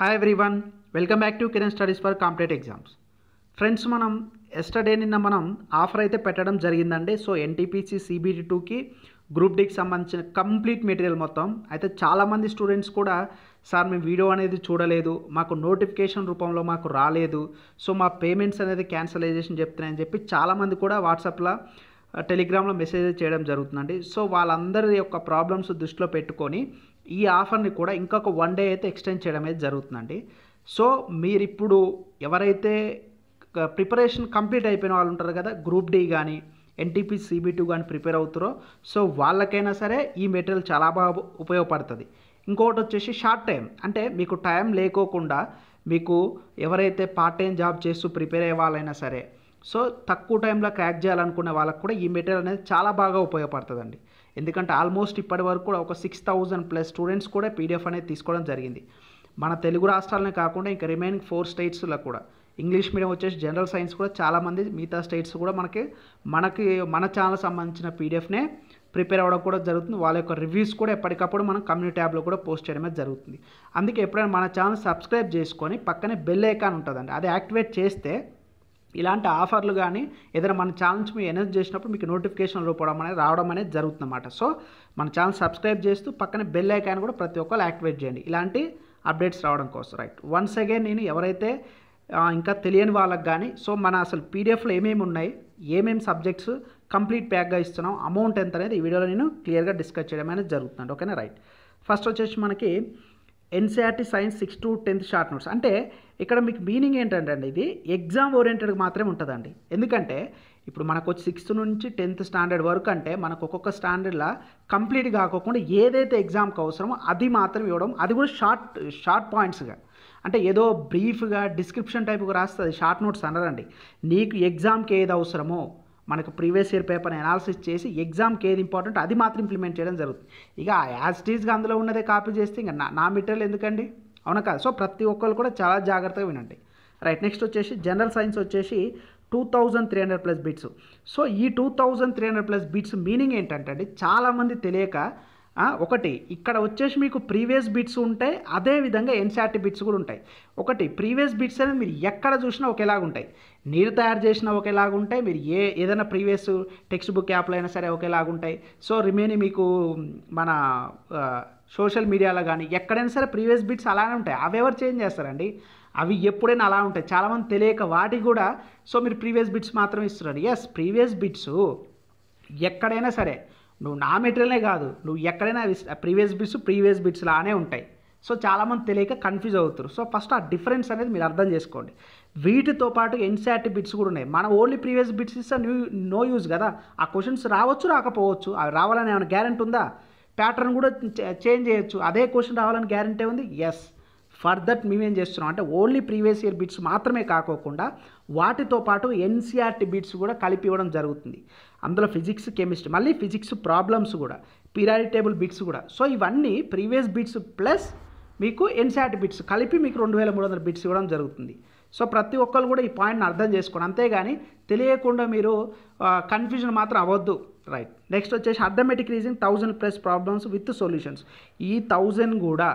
Hi everyone welcome back to Kiran studies for competitive exams friends మనం yesterday నిన్న మనం offer అయితే పెట్టడం జరిగిందండి. సో ఎన్టీపీసీ సిబిటి టూకి గ్రూప్ డీకి సంబంధించిన కంప్లీట్ మెటీరియల్ మొత్తం. అయితే చాలామంది స్టూడెంట్స్ కూడా సార్ మేము వీడియో అనేది చూడలేదు. మాకు నోటిఫికేషన్ రూపంలో మాకు రాలేదు. సో మా పేమెంట్స్ అనేది క్యాన్సలైజేషన్ చెప్తున్నాయని చెప్పి చాలామంది కూడా వాట్సాప్లో టెలిగ్రామ్లో మెసేజ్ చేయడం జరుగుతుందండి. సో వాళ్ళందరి యొక్క ప్రాబ్లమ్స్ దృష్టిలో పెట్టుకొని ఈ ఆఫర్ని కూడా ఇంకొక వన్ డే అయితే ఎక్స్టెండ్ చేయడం అయితే జరుగుతుందండి. సో మీరు ఇప్పుడు ఎవరైతే ప్రిపరేషన్ కంప్లీట్ అయిపోయిన వాళ్ళు ఉంటారు కదా గ్రూప్ డి కానీ ఎన్టీపీ సిబి టూ కానీ ప్రిపేర్ అవుతారో సో వాళ్ళకైనా సరే ఈ మెటీరియల్ చాలా బాగా ఉపయోగపడుతుంది. ఇంకొకటి వచ్చేసి షార్ట్ టైం అంటే మీకు టైం లేకోకుండా మీకు ఎవరైతే పార్ట్ టైం జాబ్ చేస్తూ ప్రిపేర్ అయ్యే వాళ్ళైనా సరే సో తక్కువ టైంలో క్రాక్ చేయాలనుకునే వాళ్ళకు కూడా ఈ మెటీరియల్ అనేది చాలా బాగా ఉపయోగపడుతుందండి. ఎందుకంటే ఆల్మోస్ట్ ఇప్పటి వరకు కూడా ఒక సిక్స్ థౌజండ్ ప్లస్ స్టూడెంట్స్ కూడా పీడిఎఫ్ అనేది తీసుకోవడం జరిగింది. మన తెలుగు రాష్ట్రాలనే కాకుండా ఇంకా రిమైనింగ్ ఫోర్ స్టేట్స్లో కూడా. ఇంగ్లీష్ మీడియం వచ్చేసి జనరల్ సైన్స్ కూడా చాలామంది మిగతా స్టేట్స్ కూడా మనకి మనకి మన ఛానల్ సంబంధించిన పీడిఎఫ్నే ప్రిపేర్ అవ్వడం కూడా జరుగుతుంది. వాళ్ళ యొక్క రివ్యూస్ కూడా ఎప్పటికప్పుడు మనం కమ్యూనిటీ ట్యాబ్లో కూడా పోస్ట్ చేయడమే జరుగుతుంది. అందుకే ఎప్పుడైనా మన ఛానల్ సబ్స్క్రైబ్ చేసుకొని పక్కనే బెల్ ఐకాన్ ఉంటుందండి. అది యాక్టివేట్ చేస్తే ఇలాంటి ఆఫర్లు కానీ ఏదైనా మన ఛానల్ నుంచి మీరు ఎనర్జీ చేసినప్పుడు మీకు నోటిఫికేషన్ రూపడం అనేది రావడం అనేది జరుగుతుందన్నమాట. సో మన ఛానల్ సబ్స్క్రైబ్ చేస్తూ పక్కన బెల్ ఐకాన్ కూడా ప్రతి ఒక్కరు యాక్టివేట్ చేయండి. ఇలాంటి అప్డేట్స్ రావడం కోసం. రైట్. వన్స్ అగైన్ నేను ఎవరైతే ఇంకా తెలియని వాళ్ళకి కానీ సో మన అసలు పీడిఎఫ్లో ఏమేమి ఉన్నాయి ఏమేమి సబ్జెక్ట్స్ కంప్లీట్ ప్యాక్గా ఇస్తున్నాం అమౌంట్ ఎంత అనేది ఈ వీడియోలో నేను క్లియర్గా డిస్కస్ చేయడం అనేది జరుగుతుంది. ఓకేనా? రైట్. ఫస్ట్ వచ్చేసి మనకి NCERT science six to tenth short notes. అంటే ఇక్కడ మీకు మీనింగ్ ఏంటంటే అండి ఇది ఎగ్జామ్ ఓరియంటెడ్ మాత్రమే ఉంటుందండి. ఎందుకంటే ఇప్పుడు మనకు వచ్చి సిక్స్త్ నుంచి టెన్త్ స్టాండర్డ్ వరకు అంటే మనకు ఒక్కొక్క స్టాండర్డ్లో కంప్లీట్ కాకోకుండా ఏదైతే ఎగ్జామ్కి అవసరమో అది మాత్రం ఇవ్వడం అది కూడా షార్ట్ షార్ట్ పాయింట్స్గా అంటే ఏదో బ్రీఫ్గా డిస్క్రిప్షన్ టైప్గా రాస్తుంది షార్ట్ నోట్స్ అనరండి. నీకు ఎగ్జామ్కి ఏది అవసరమో మనకు ప్రీవియస్ ఇయర్ పేపర్ని అనాలిసిస్ చేసి ఎగ్జామ్కి ఏది ఇంపార్టెంట్ అది మాత్రం ఇంప్లిమెంట్ చేయడం జరుగుతుంది. ఇక యాజ్ టీజ్గా అందులో ఉన్నదే కాపీ చేస్తే ఇంకా నా నా మెటీరియల్ ఎందుకండి? అవునా కాదు. సో ప్రతి ఒక్కరు కూడా చాలా జాగ్రత్తగా వినండి. రైట్ నెక్స్ట్ వచ్చేసి జనరల్ సైన్స్ వచ్చేసి two thousand three hundred plus bits. So ఈ two thousand three hundred plus bits meaning ఏంటంటే అండి చాలామంది తెలియక ఒకటి ఇక్కడ వచ్చేసి మీకు ప్రీవియస్ బిట్స్ ఉంటాయి అదే విధంగా బిట్స్ కూడా ఉంటాయి. ఒకటి ప్రీవియస్ బిట్స్ అనేది మీరు ఎక్కడ చూసినా ఒకేలాగా ఉంటాయి. మీరు తయారు చేసినా ఒకేలాగా ఉంటాయి మీరు ఏ ఏదైనా ప్రీవియస్ టెక్స్ట్ బుక్ యాప్లో అయినా సరే ఒకేలాగా ఉంటాయి. సో రిమైనింగ్ మీకు మన సోషల్ మీడియాలో కానీ ఎక్కడైనా సరే ప్రీవియస్ బిట్స్ అలానే ఉంటాయి. అవి ఎవరు చేంజ్ చేస్తారండి? అవి ఎప్పుడైనా అలా ఉంటాయి. చాలామంది తెలియక వాటికి కూడా సో మీరు ప్రీవియస్ బిట్స్ మాత్రం ఇస్తున్నారు. ఎస్ ప్రీవియస్ బిట్స్ ఎక్కడైనా సరే నువ్వు నా మెటీరియలే కాదు నువ్వు ఎక్కడైనా ప్రీవియస్ బిట్స్ ప్రీవియస్ బిట్స్ లానే ఉంటాయి. సో చాలామంది తెలియక కన్ఫ్యూజ్ అవుతారు. సో ఫస్ట్ ఆ డిఫరెన్స్ అనేది మీరు అర్థం చేసుకోండి. వీటితో పాటు ఎన్సీఆర్టీ బిట్స్ కూడా ఉన్నాయి. మనం ఓన్లీ ప్రీవియస్ బిట్స్ ఇస్తే న్యూ నో యూజ్ కదా? ఆ క్వశ్చన్స్ రావచ్చు రాకపోవచ్చు అవి రావాలని ఏమైనా గ్యారెంటీ ఉందా? ప్యాటర్న్ కూడా చేంజ్ చేయొచ్చు. అదే క్వశ్చన్ రావాలని గ్యారెంటీ ఉంది? ఎస్ ఫర్ దట్ మేమేం చేస్తున్నాం? అంటే ఓన్లీ ప్రీవియస్ ఇయర్ బిట్స్ మాత్రమే కాకోకుండా వాటితో పాటు ఎన్సీఆర్టీ బిట్స్ కూడా కలిపి ఇవ్వడం జరుగుతుంది. అందులో ఫిజిక్స్ కెమిస్ట్రీ మళ్ళీ ఫిజిక్స్ ప్రాబ్లమ్స్ కూడా పీరియాడిక్ టేబుల్ బిట్స్ కూడా. సో ఇవన్నీ ప్రీవియస్ బిట్స్ ప్లస్ మీకు ఎన్సీఆర్టీ బిట్స్ కలిపి మీకు రెండు వేల మూడు వందల బిట్స్ ఇవ్వడం జరుగుతుంది. సో ప్రతి ఒక్కరు కూడా ఈ పాయింట్ని అర్థం చేసుకోండి. అంతేగాని తెలియకుండా మీరు కన్ఫ్యూజన్ మాత్రం అవ్వద్దు. రైట్ నెక్స్ట్ వచ్చేసి arithmetic reasoning thousand plus problems with solutions ఈ థౌజండ్ కూడా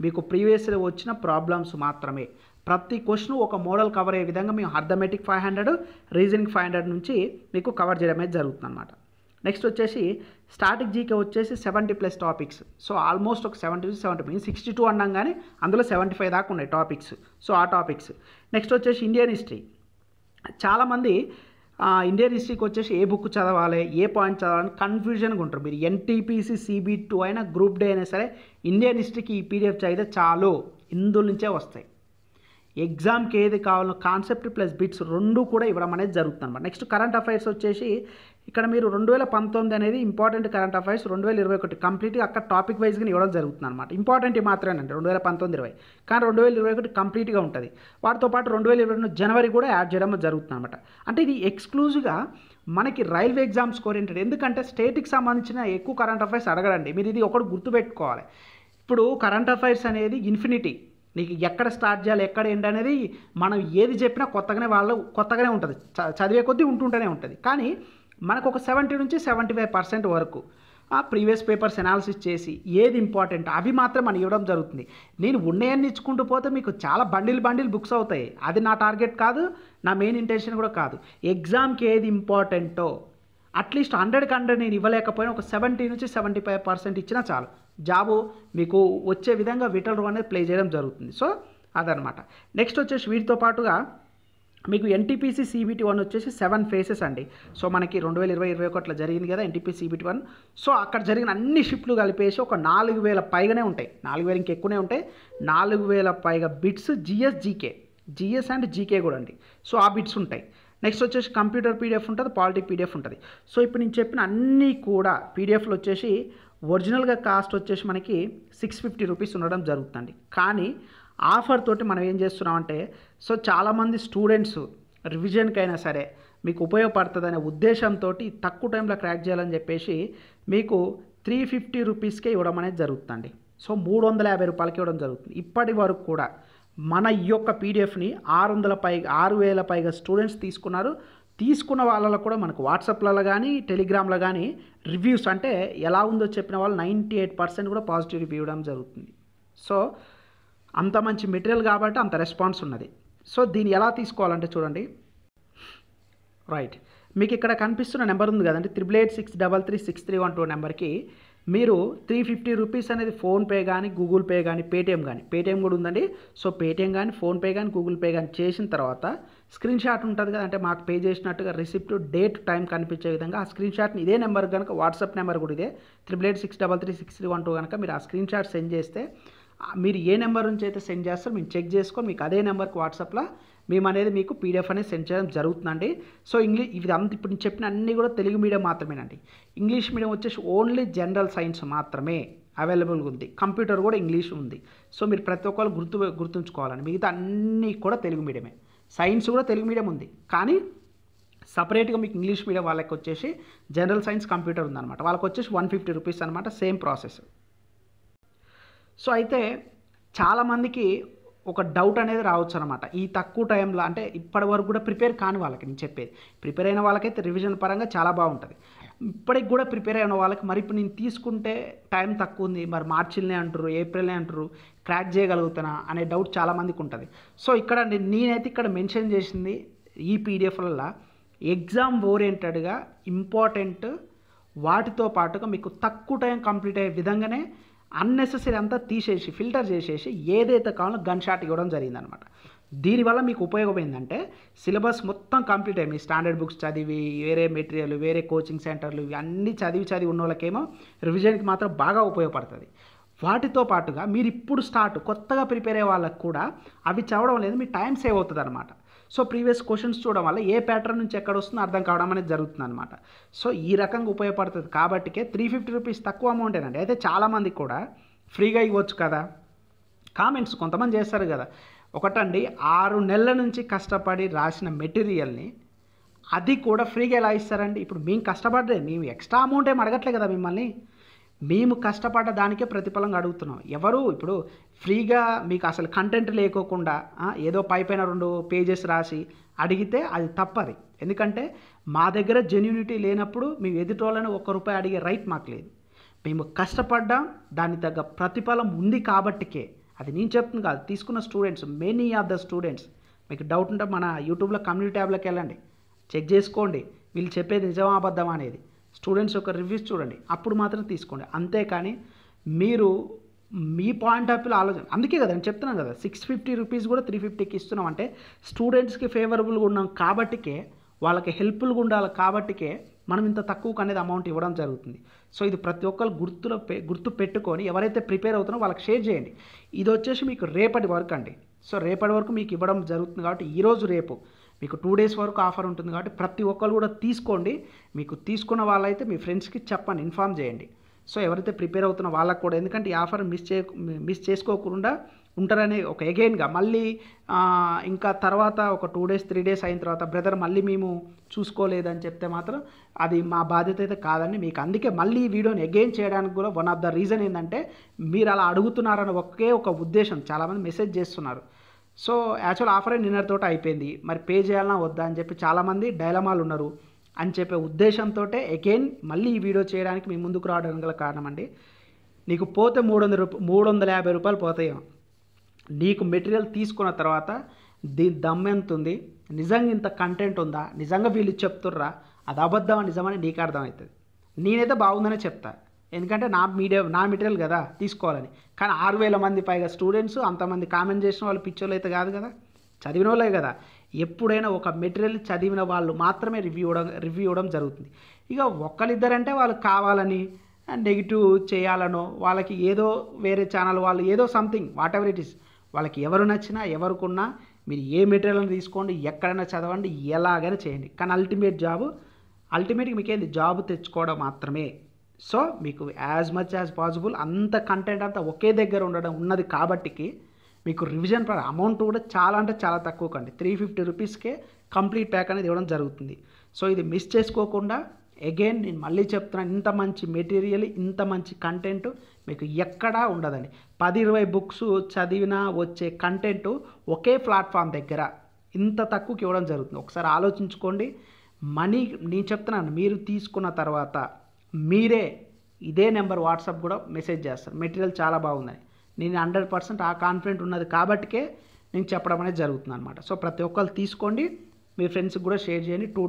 మీకు ప్రీవియస్లో వచ్చిన ప్రాబ్లమ్స్ మాత్రమే. ప్రతి క్వశ్చన్ ఒక మోడల్ కవర్ అయ్యే విధంగా మేము arithmetic five hundred reasoning five hundred నుంచి మీకు కవర్ చేయడం అయితే జరుగుతుంది అనమాట నెక్స్ట్ వచ్చేసి స్టాటిక్ జీకే వచ్చేసి seventy plus topics so almost ఒక seventy to seventy five sixty two అన్నాం కానీ అందులో సెవెంటీ ఫైవ్ దాకా ఉన్నాయి టాపిక్స్ సో ఆ టాపిక్స్ నెక్స్ట్ వచ్చేసి ఇండియన్ హిస్టరీ చాలామంది ఇండియన్ హిస్టరీకి వచ్చేసి ఏ బుక్ చదవాలి ఏ పాయింట్ చదవాలని కన్ఫ్యూజన్గా ఉంటారు. మీరు ఎన్టీపీసీ సిబి టూ అయినా గ్రూప్ డే అయినా సరే ఇండియన్ హిస్టరీకి ఈ పీడిఎఫ్ చదివితే చాలు. ఇందులో నుంచే వస్తాయి. ఎగ్జామ్కి ఏది కావాలో కాన్సెప్ట్ ప్లస్ బిట్స్ రెండు కూడా ఇవ్వడం అనేది జరుగుతుంది అనమాట నెక్స్ట్ కరెంట్ అఫైర్స్ వచ్చేసి ఇక్కడ మీరు రెండు వేల పంతొమ్మిది అనేది ఇంపార్టెంట్ కరెంట్ అఫైర్స్ రెండు వేల ఇరవై ఒకటి కంప్లీట్గా అక్కడ టాపిక్ వైజ్గా ఇవ్వడం జరుగుతుంది అనమాట ఇంపార్టెంట్ మాత్రమేనండి రెండు వేల పంతొమ్మిది ఇరవై. కానీ రెండు వేల ఇరవై ఒకటి కంప్లీట్గా ఉంటుంది. వాటితో పాటు రెండు వేల ఇరవై రెండు జనవరి కూడా యాడ్ చేయడం జరుగుతుంది అనమాట అంటే ఇది ఎక్స్క్లూజివ్గా మనకి రైల్వే ఎగ్జామ్స్ ఓరియంటెడ్ ఎందుకంటే స్టేట్కి సంబంధించిన ఎక్కువ కరెంట్ అఫైర్స్ అడగడండి మీరు ఇది ఒకటి గుర్తుపెట్టుకోవాలి. ఇప్పుడు కరెంట్ అఫైర్స్ అనేది ఇన్ఫినిటీ. నీకు ఎక్కడ స్టార్ట్ చేయాలి ఎక్కడ ఏంటి అనేది మనం ఏది చెప్పినా కొత్తగానే వాళ్ళు కొత్తగానే ఉంటుంది. చ- చదివే కొద్దీ ఉంటుంటూనే ఉంటుంది. కానీ మనకు ఒక సెవెంటీ నుంచి సెవెంటీ ఫైవ్ పర్సెంట్ వరకు ప్రీవియస్ పేపర్స్ అనాలిసిస్ చేసి ఏది ఇంపార్టెంట్ అవి మాత్రం మనం ఇవ్వడం జరుగుతుంది. నేను ఉన్నాయని ఇచ్చుకుంటూ పోతే మీకు చాలా బండిల్ బండిల్ బుక్స్ అవుతాయి. అది నా టార్గెట్ కాదు నా మెయిన్ ఇంటెన్షన్ కూడా కాదు. ఎగ్జామ్కి ఏది ఇంపార్టెంటో అట్లీస్ట్ హండ్రెడ్కి హండ్రెడ్ నేను ఇవ్వలేకపోయినా ఒక సెవెంటీ నుంచి సెవెంటీ ఫైవ్ పర్సెంట్ ఇచ్చినా చాలు. జాబు మీకు వచ్చే విధంగా విటల్ రో అనేది ప్లే చేయడం జరుగుతుంది. సో అదనమాట నెక్స్ట్ వచ్చేసి వీటితో పాటుగా మీకు ఎన్టీపీసీ సీబీటీ వన్ వచ్చేసి సెవెన్ ఫేసెస్ అండి. సో మనకి రెండు వేల ఇరవై ఇరవై ఒకటిలో జరిగింది కదా ఎన్టీపీసీ సీబీటీ వన్ సో అక్కడ జరిగిన అన్ని షిఫ్ట్లు కలిపేసి ఒక నాలుగు వేల పైగానే ఉంటాయి. నాలుగు వేల ఇంకెక్కువనే ఉంటాయి. నాలుగు వేల పైగా bits GS GK GS and GK కూడా అండి. సో ఆ బిట్స్ ఉంటాయి. నెక్స్ట్ వచ్చేసి కంప్యూటర్ పీడిఎఫ్ ఉంటుంది పాలిటీ పీడిఎఫ్ ఉంటుంది. సో ఇప్పుడు నేను చెప్పిన అన్నీ కూడా పీడిఎఫ్లు వచ్చేసి ఒరిజినల్గా కాస్ట్ వచ్చేసి మనకి సిక్స్ ఫిఫ్టీ రూపీస్ ఉండడం జరుగుతుంది. కానీ ఆఫర్ తోటి మనం ఏం చేస్తున్నామంటే సో చాలామంది స్టూడెంట్స్ రివిజన్కైనా సరే మీకు ఉపయోగపడుతుందనే ఉద్దేశంతో తక్కువ టైంలో క్రాక్ చేయాలని చెప్పేసి మీకు త్రీ ఫిఫ్టీ రూపీస్కే ఇవ్వడం అనేది జరుగుతుంది. సో మూడు వందల యాభై రూపాయలకి ఇవ్వడం జరుగుతుంది. ఇప్పటి వరకు కూడా మన ఈ యొక్క పీడిఎఫ్ని ఆరు వందల పైగా ఆరు వేల పైగా స్టూడెంట్స్ తీసుకున్నారు. తీసుకున్న వాళ్ళలో కూడా మనకు వాట్సాప్లలో కానీ టెలిగ్రామ్లో కానీ రివ్యూస్ అంటే ఎలా ఉందో చెప్పిన వాళ్ళు నైంటీ ఎయిట్ పర్సెంట్ కూడా పాజిటివ్ రివ్యూ ఇవ్వడం జరుగుతుంది. సో అంత మంచి మెటీరియల్ కాబట్టి అంత రెస్పాన్స్ ఉన్నది. సో దీన్ని ఎలా తీసుకోవాలంటే చూడండి. రైట్. మీకు ఇక్కడ కనిపిస్తున్న నెంబర్ ఉంది కదండి. Triple eight six double three six three one two నెంబర్కి మీరు త్రీ ఫిఫ్టీ రూపీస్ అనేది ఫోన్పే కానీ గూగుల్ పే కానీ పేటిఎం కానీ పేటిఎం కూడా ఉందండి. సో పేటిఎం కానీ ఫోన్పే కానీ గూగుల్ పే కానీ చేసిన తర్వాత స్క్రీన్ షాట్ ఉంటుంది కదా అంటే మాకు పే చేసినట్టుగా రిసిప్ట్ డేట్ టైం కనిపించే విధంగా ఆ స్క్రీన్ షాట్ని ఇదే నెంబర్ కనుక వాట్సాప్ నెంబర్ కూడా ఇదే. Triple eight six double three six three one two కనుక మీరు ఆ స్క్రీన్ షాట్ సెండ్ చేస్తే మీరు ఏ నెంబర్ నుంచి అయితే సెండ్ చేస్తారో మేము చెక్ చేసుకొని మీకు అదే నెంబర్కి వాట్సాప్లో మేము అనేది మీకు పీడిఎఫ్ అనేది సెండ్ చేయడం జరుగుతుందండి. సో ఇంగ్లీష్ ఇది అంత ఇప్పుడు నేను చెప్పిన అన్నీ కూడా తెలుగు మీడియం మాత్రమేనండి. ఇంగ్లీష్ మీడియం వచ్చేసి ఓన్లీ జనరల్ సైన్స్ మాత్రమే అవైలబుల్గా ఉంది. కంప్యూటర్ కూడా ఇంగ్లీష్ ఉంది. సో మీరు ప్రతి ఒక్కరు గుర్తు గుర్తుంచుకోవాలండి. మిగతా అన్నీ కూడా తెలుగు మీడియమే. సైన్స్ కూడా తెలుగు మీడియం ఉంది. కానీ సపరేట్గా మీకు ఇంగ్లీష్ మీడియం వాళ్ళకి వచ్చేసి జనరల్ సైన్స్ కంప్యూటర్ ఉందన్నమాట. వాళ్ళకి వచ్చేసి వన్ ఫిఫ్టీ రూపీస్ అనమాట సేమ్ ప్రాసెస్ సో అయితే చాలామందికి ఒక డౌట్ అనేది రావచ్చు అనమాట ఈ తక్కువ టైంలో అంటే ఇప్పటి వరకు కూడా ప్రిపేర్ కాని వాళ్ళకి నేను చెప్పేది. ప్రిపేర్ అయిన వాళ్ళకైతే రివిజన్ పరంగా చాలా బాగుంటుంది. ఇప్పటికి కూడా ప్రిపేర్ అయిన వాళ్ళకి మరి ఇప్పుడు నేను తీసుకుంటే టైం తక్కువ ఉంది. మరి మార్చిల్నే అంటారు ఏప్రిల్నే అంటారు క్రాక్ చేయగలుగుతానా అనే డౌట్ చాలామందికి ఉంటుంది. సో ఇక్కడ నేనైతే ఇక్కడ మెన్షన్ చేసింది ఈ పీడిఎఫ్లలో ఎగ్జామ్ ఓరియంటెడ్గా ఇంపార్టెంట్ వాటితో పాటుగా మీకు తక్కువ టైం కంప్లీట్ అయ్యే విధంగానే అన్నెసెసరీ అంతా తీసేసి ఫిల్టర్ చేసేసి ఏదైతే కావాలో గన్ షాట్ ఇవ్వడం జరిగిందనమాట. దీనివల్ల మీకు ఉపయోగం ఏంటంటే సిలబస్ మొత్తం కంప్లీట్ అయ్యి మీ స్టాండర్డ్ బుక్స్ చదివి వేరే మెటీరియల్ వేరే కోచింగ్ సెంటర్లు ఇవి అన్నీ చదివి చదివి ఉన్న వాళ్ళకేమో రివిజన్కి మాత్రం బాగా ఉపయోగపడుతుంది. వాటితో పాటుగా మీరు ఇప్పుడు స్టార్ట్ కొత్తగా ప్రిపేర్ అయ్యే వాళ్ళకి కూడా అవి చదవడం లేదు మీ టైం సేవ్ అవుతుంది అనమాట సో ప్రీవియస్ క్వశ్చన్స్ చూడడం వల్ల ఏ ప్యాటర్న్ నుంచి ఎక్కడ వస్తుందో అర్థం కావడం అనేది జరుగుతుంది అనమాట సో ఈ రకంగా ఉపయోగపడుతుంది కాబట్టికే త్రీ ఫిఫ్టీ రూపీస్ తక్కువ అమౌంటేనండి అయితే చాలామంది కూడా ఫ్రీగా ఇవ్వచ్చు కదా. కామెంట్స్ కొంతమంది చేస్తారు కదా. ఒకటండి ఆరు నెలల నుంచి కష్టపడి రాసిన మెటీరియల్ని అది కూడా ఫ్రీగా ఎలా ఇస్తారండి? ఇప్పుడు మేము కష్టపడలేదు. మేము ఎక్స్ట్రా అమౌంట్ ఏం అడగట్లే కదా మిమ్మల్ని. మేము కష్టపడ్డ దానికే ప్రతిఫలంగా అడుగుతున్నాం. ఎవరు? ఇప్పుడు ఫ్రీగా మీకు అసలు కంటెంట్ లేకోకుండా ఏదో పై పైన రెండు పేజెస్ రాసి అడిగితే అది తప్పది. ఎందుకంటే మా దగ్గర జెన్యూనిటీ లేనప్పుడు మేము ఎదుటోళ్ళని ఒక్క రూపాయి అడిగే రైట్ మాకు లేదు. మేము కష్టపడ్డాం దాని తగ్గ ప్రతిఫలం ఉంది కాబట్టికే. అది నేను చెప్తుంది కాదు తీసుకున్న students many of the students మీకు డౌట్ ఉంటే మన యూట్యూబ్లో కమ్యూనిటీ ట్యాబ్లోకి వెళ్ళండి. చెక్ చేసుకోండి. వీళ్ళు చెప్పేది నిజమా అనేది. స్టూడెంట్స్ యొక్క రివ్యూస్ చూడండి. అప్పుడు మాత్రం తీసుకోండి. అంతేకాని మీరు మీ పాయింట్ ఆఫ్ వ్యూలో ఆలోచన అందుకే కదా నేను చెప్తున్నాను కదా సిక్స్ ఫిఫ్టీ రూపీస్ కూడా త్రీ ఫిఫ్టీకి ఇస్తున్నాం అంటే స్టూడెంట్స్కి ఫేవరబుల్గా ఉన్నాం కాబట్టికే వాళ్ళకి హెల్ప్ఫుల్గా ఉండాలి కాబట్టికే మనం ఇంత తక్కువకు అనేది అమౌంట్ ఇవ్వడం జరుగుతుంది. సో ఇది ప్రతి ఒక్కరు గుర్తులో పె గుర్తు పెట్టుకొని ఎవరైతే ప్రిపేర్ అవుతున్నారో వాళ్ళకి షేర్ చేయండి. ఇది వచ్చేసి మీకు రేపటి వరకు అండి. సో రేపటి వరకు మీకు ఇవ్వడం జరుగుతుంది కాబట్టి ఈరోజు రేపు మీకు టూ డేస్ వరకు ఆఫర్ ఉంటుంది కాబట్టి ప్రతి ఒక్కరు కూడా తీసుకోండి. మీకు తీసుకున్న వాళ్ళైతే మీ ఫ్రెండ్స్కి చెప్పండి ఇన్ఫామ్ చేయండి. సో ఎవరైతే ప్రిపేర్ అవుతున్న వాళ్ళకు కూడా ఎందుకంటే ఈ ఆఫర్ మిస్ చే మిస్ చేసుకోకుండా ఉంటారని ఒక ఎగైన్గా మళ్ళీ ఇంకా తర్వాత ఒక టూ డేస్ త్రీ డేస్ అయిన తర్వాత బ్రదర్ మళ్ళీ మేము చూసుకోలేదని చెప్తే మాత్రం అది మా బాధ్యత అయితే కాదండి. మీకు అందుకే మళ్ళీ ఈ వీడియోని అగైన్ చేయడానికి కూడా వన్ ఆఫ్ ద రీజన్ ఏంటంటే మీరు అలా అడుగుతున్నారని ఒకే ఒక ఉద్దేశం. చాలామంది మెసేజ్ చేస్తున్నారు. సో యాక్చువల్ ఆఫర్ తోట అయిపోయింది. మరి పే చేయాలన్నా వద్దా అని చెప్పి చాలామంది డైలమాలు ఉన్నారు. అని చెప్పే ఉద్దేశంతో అగైన్ మళ్ళీ ఈ వీడియో చేయడానికి మీ ముందుకు రావడం గల కారణం అండి నీకు పోతే మూడు వందల రూప మూడు వందల యాభై రూపాయలు పోతాయేమో నీకు మెటీరియల్ తీసుకున్న తర్వాత దీని దమ్ ఎంత ఉంది? నిజంగా ఇంత కంటెంట్ ఉందా? నిజంగా వీళ్ళు చెప్తుర్రా? అది అబద్ధం నిజమని నీకు అర్థమవుతుంది. నేనైతే బాగుందనే చెప్తాను ఎందుకంటే నా మీడియా నా మెటీరియల్ కదా తీసుకోవాలని. కానీ ఆరు వేల మంది పైగా స్టూడెంట్స్ అంతమంది కామెంట్ చేసిన వాళ్ళు పిచ్చోళ్ళు అయితే కాదు కదా. చదివిన వాళ్ళే కదా. ఎప్పుడైనా ఒక మెటీరియల్ చదివిన వాళ్ళు మాత్రమే రివ్యూ ఇవ్వడం రివ్యూ ఇవ్వడం జరుగుతుంది. ఇక ఒక్కరిద్దరంటే వాళ్ళు కావాలని నెగిటివ్ చేయాలనో వాళ్ళకి ఏదో వేరే ఛానల్ వాళ్ళు ఏదో something whatever it is. వాళ్ళకి ఎవరు నచ్చినా ఎవరికున్నా మీరు ఏ మెటీరియల్ని తీసుకోండి ఎక్కడైనా చదవండి ఎలాగైనా చేయండి. కానీ అల్టిమేట్ జాబ్ అల్టిమేట్గా మీకు ఏంది జాబ్ తెచ్చుకోవడం మాత్రమే. సో మీకు యాజ్ మచ్ యాజ్ పాసిబుల్ అంత కంటెంట్ అంతా ఒకే దగ్గర ఉండడం ఉన్నది కాబట్టికి మీకు రివిజన్ అమౌంట్ కూడా చాలా అంటే చాలా తక్కువ కండి. త్రీ ఫిఫ్టీ రూపీస్కే కంప్లీట్ ప్యాక్ అనేది ఇవ్వడం జరుగుతుంది. సో ఇది మిస్ చేసుకోకుండా అగైన్ నేను మళ్ళీ చెప్తున్నాను ఇంత మంచి మెటీరియల్ ఇంత మంచి కంటెంట్ మీకు ఎక్కడా ఉండదండి. పది ఇరవై బుక్స్ చదివినా వచ్చే కంటెంట్ ఒకే ప్లాట్ఫామ్ దగ్గర ఇంత తక్కువకి ఇవ్వడం జరుగుతుంది. ఒకసారి ఆలోచించుకోండి. మనీ నేను చెప్తున్నాను మీరు తీసుకున్న తర్వాత మీరే ఇదే నెంబర్ వాట్సాప్ కూడా మెసేజ్ చేస్తారు. మెటీరియల్ చాలా బాగుందని. నేను హండ్రెడ్ పర్సెంట్ ఆ కాన్ఫిడెంట్ ఉన్నది కాబట్టికే నేను చెప్పడం అనేది జరుగుతుంది అనమాట సో ప్రతి ఒక్కరు తీసుకోండి. మీ ఫ్రెండ్స్కి కూడా షేర్ చేయండి. టూ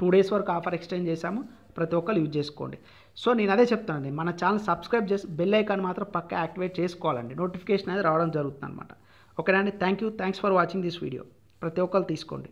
టూ డేస్ వరకు ఆఫర్ ఎక్స్టెండ్ చేశాము. ప్రతి ఒక్కరు యూజ్ చేసుకోండి. సో నేను అదే చెప్తానండి మన ఛానల్ సబ్స్క్రైబ్ చేసి బెల్ ఐకాన్ మాత్రం పక్క యాక్టివేట్ చేసుకోవాలండి. నోటిఫికేషన్ అనేది రావడం జరుగుతుంది అనమాట ఓకేనా అండి? Thank you. Thanks for watching this video. ప్రతి ఒక్కరు తీసుకోండి.